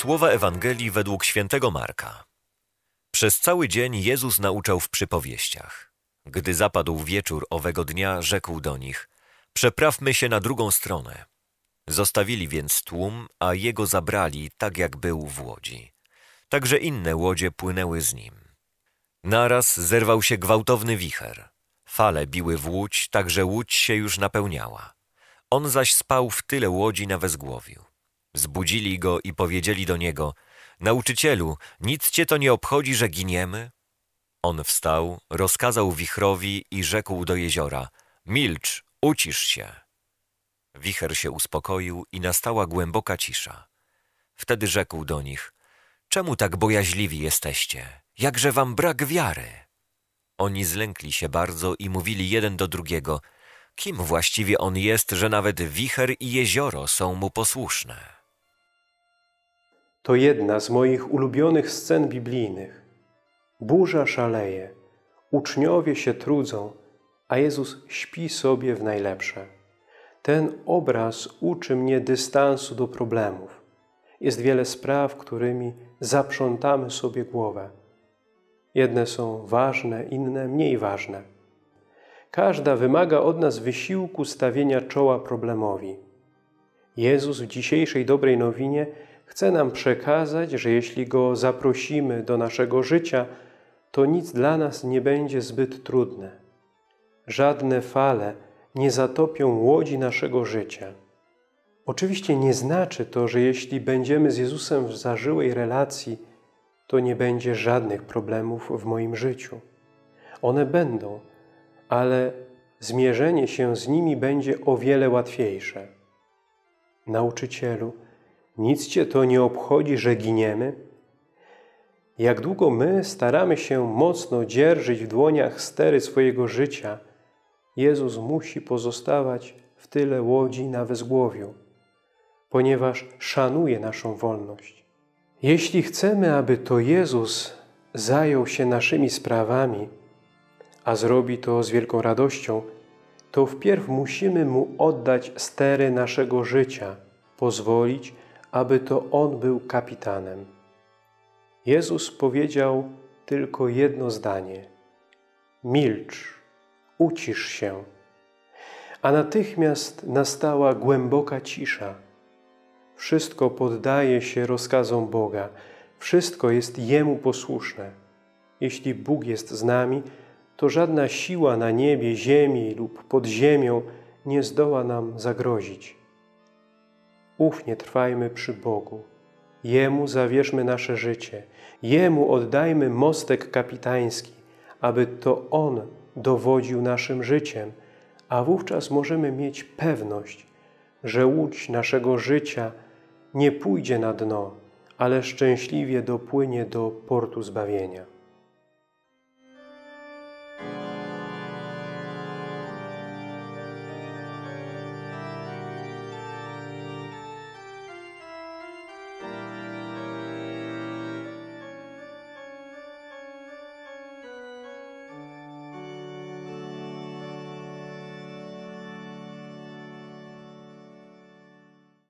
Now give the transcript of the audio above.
Słowa Ewangelii według świętego Marka. Przez cały dzień Jezus nauczał w przypowieściach. Gdy zapadł wieczór owego dnia, rzekł do nich: Przeprawmy się na drugą stronę. Zostawili więc tłum, a jego zabrali, tak jak był w łodzi. Także inne łodzie płynęły z nim. Naraz zerwał się gwałtowny wicher. Fale biły w łódź, tak że łódź się już napełniała. On zaś spał w tyle łodzi na wezgłowiu. Zbudzili go i powiedzieli do niego: Nauczycielu, nic cię to nie obchodzi, że giniemy? On wstał, rozkazał wichrowi i rzekł do jeziora: Milcz, ucisz się. Wicher się uspokoił i nastała głęboka cisza. Wtedy rzekł do nich: Czemu tak bojaźliwi jesteście? Jakże wam brak wiary? Oni zlękli się bardzo i mówili jeden do drugiego: Kim właściwie on jest, że nawet wicher i jezioro są mu posłuszne? To jedna z moich ulubionych scen biblijnych. Burza szaleje, uczniowie się trudzą, a Jezus śpi sobie w najlepsze. Ten obraz uczy mnie dystansu do problemów. Jest wiele spraw, którymi zaprzątamy sobie głowę. Jedne są ważne, inne mniej ważne. Każda wymaga od nas wysiłku stawienia czoła problemowi. Jezus w dzisiejszej dobrej nowinie chce nam przekazać, że jeśli Go zaprosimy do naszego życia, to nic dla nas nie będzie zbyt trudne. Żadne fale nie zatopią łodzi naszego życia. Oczywiście nie znaczy to, że jeśli będziemy z Jezusem w zażyłej relacji, to nie będzie żadnych problemów w moim życiu. One będą, ale zmierzenie się z nimi będzie o wiele łatwiejsze. Nauczycielu, nic Cię to nie obchodzi, że giniemy? Jak długo my staramy się mocno dzierżyć w dłoniach stery swojego życia, Jezus musi pozostawać w tyle łodzi na wezgłowiu, ponieważ szanuje naszą wolność. Jeśli chcemy, aby to Jezus zajął się naszymi sprawami, a zrobi to z wielką radością, to wpierw musimy Mu oddać stery naszego życia, pozwolić, aby to On był kapitanem. Jezus powiedział tylko jedno zdanie. Milcz, ucisz się. A natychmiast nastała głęboka cisza. Wszystko poddaje się rozkazom Boga. Wszystko jest Jemu posłuszne. Jeśli Bóg jest z nami, to żadna siła na niebie, ziemi lub pod ziemią nie zdoła nam zagrozić. Ufnie trwajmy przy Bogu. Jemu zawierzmy nasze życie. Jemu oddajmy mostek kapitański, aby to On dowodził naszym życiem, a wówczas możemy mieć pewność, że łódź naszego życia nie pójdzie na dno, ale szczęśliwie dopłynie do portu zbawienia.